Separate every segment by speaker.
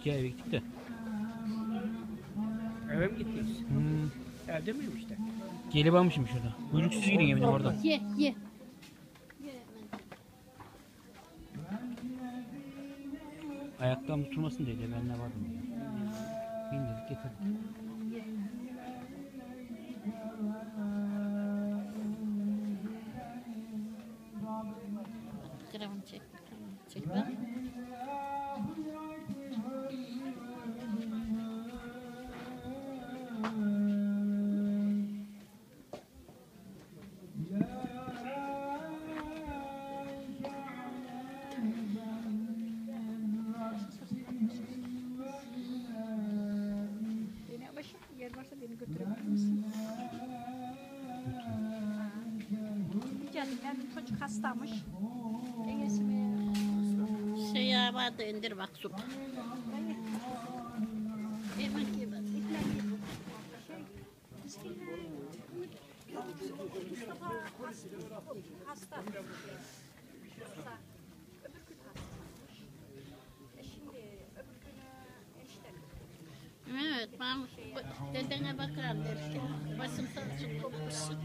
Speaker 1: İki eve gittik de.
Speaker 2: Eve mi gittiniz?
Speaker 1: Hmm.
Speaker 2: Evde miyim işte?
Speaker 1: Gelip almışım şurada. Kuyruksuz gidin evine oradan.
Speaker 3: Ye ye.
Speaker 1: Ayaklarım tutulmasın diye ben ne vardım ya. Bin dedik getirdik.
Speaker 3: Gramını çek. Çek bak.
Speaker 4: Yer varsa beni götürebilir misin? Canım benim çocuk hastamış. En iyisi mi?
Speaker 3: Şey vardı indir bak su. Yemek ye bak.
Speaker 4: Mustafa hasta.
Speaker 3: Bu- dedene bakarım der ki. Başım saçım kopmuşsun.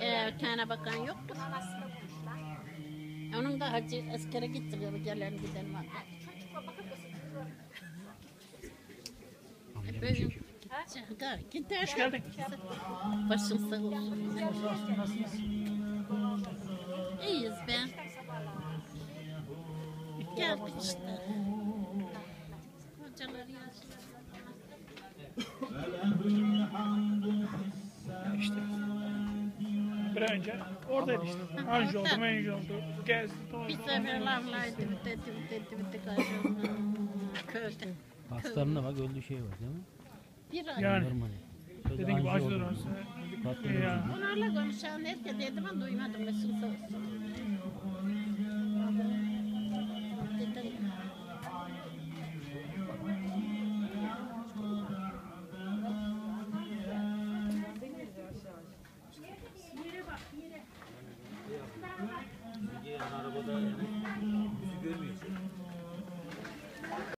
Speaker 3: Ee, tane bakan yoktu. Onun da hacı askere gitti. Gelen giden var.
Speaker 4: Çocukla
Speaker 3: Böyle
Speaker 1: çekiyor.
Speaker 3: gider. Gider. Hoş geldin. Başın sağ olsun. İyiyiz be. Geldik işte.
Speaker 5: İşte. Bir önce oradaydı işte. Anj oldu, menj oldu. Gezdi,
Speaker 3: Bir
Speaker 5: tozdu.
Speaker 3: sefer lavlaydı, dedi, dedi, dedi, kaçırdı. Köyde.
Speaker 1: Hastalarına bak öldüğü şey var değil mi?
Speaker 3: Bir ay.
Speaker 5: Yani.
Speaker 1: Normal.
Speaker 5: Dediğim gibi Ya.
Speaker 3: Onlarla konuşan herkes dedi ben duymadım. Mesut olsun.